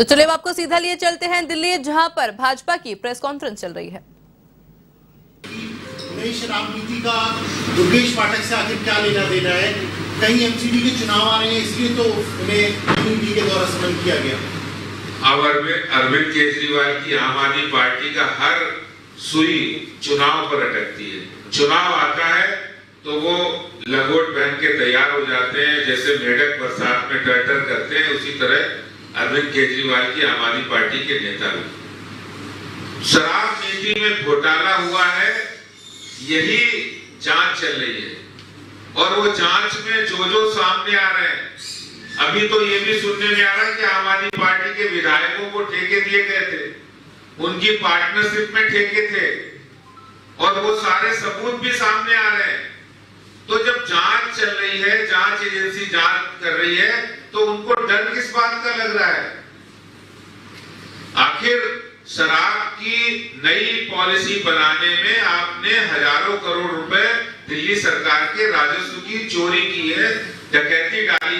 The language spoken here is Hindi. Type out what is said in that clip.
तो चलिए अब आपको सीधा लिए चलते हैं दिल्ली जहाँ पर भाजपा की प्रेस कॉन्फ्रेंस चल रही है। नई शराब नीति का दुर्गेश पाठक से आखिर क्या लेना देना है? कहीं एमसीडी के चुनाव आ रहे हैं इसलिए तो उन्हें के द्वारा समन किया गया। अब अरविंद अरविंद केजरीवाल की आम आदमी पार्टी का हर सुई चुनाव पर अटकती है। चुनाव आता है तो वो लंगोट पहन के तैयार हो जाते हैं जैसे मेढक बरसात में टर्टर करते हैं उसी तरह अरविंद केजरीवाल की आम आदमी पार्टी के नेता शराब नीति में घोटाला हुआ है, यही जाँच चल रही है। और वो जाँच में जो जो सामने आ रहे हैं, अभी तो ये भी सुनने में आ रहा है कि आम आदमी पार्टी के विधायकों को ठेके दिए गए थे, उनकी पार्टनरशिप में ठेके थे, और वो सारे सबूत भी सामने जाँच चल रही है, जाँच एजेंसी जाँच कर रही है तो उनको डर किस बात का लग रहा है? आखिर शराब की नई पॉलिसी बनाने में आपने हज़ारों करोड़ रुपए दिल्ली सरकार के राजस्व की चोरी की है, डकैती डाली